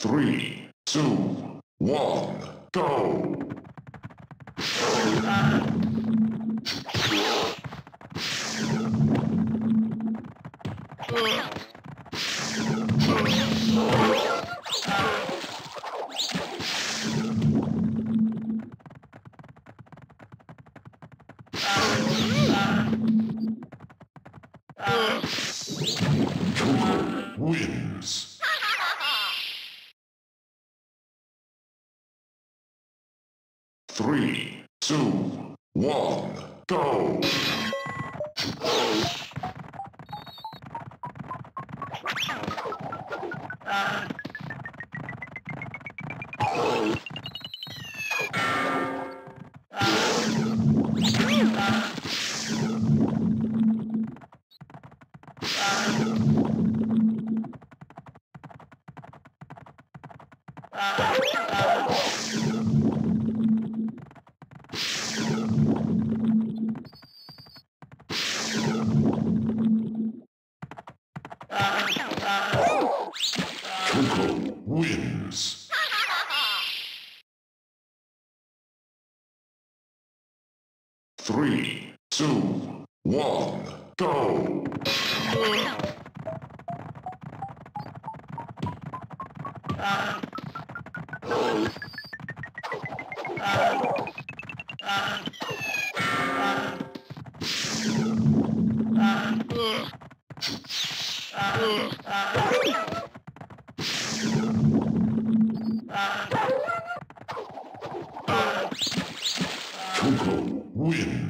Three, two, one, go! Wins. Three, two, one, go! Coco Three, two, one, go! Coco wins.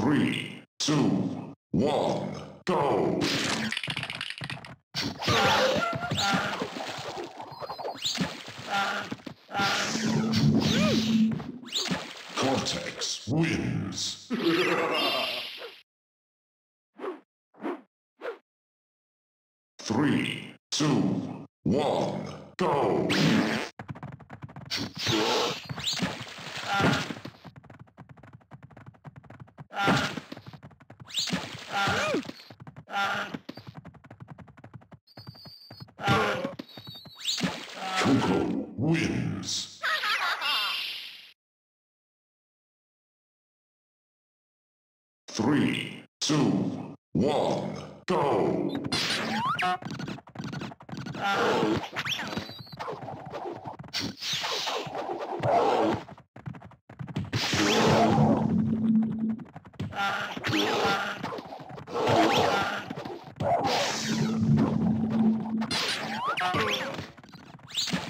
Three, two, one, go! Cortex wins. Three, two, one, go! Coco wins. Three, two, one, go!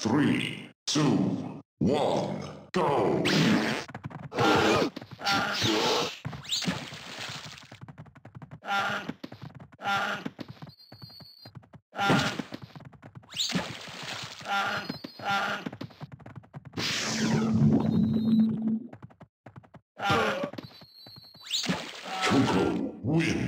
Three, two, one, go! Coco wins.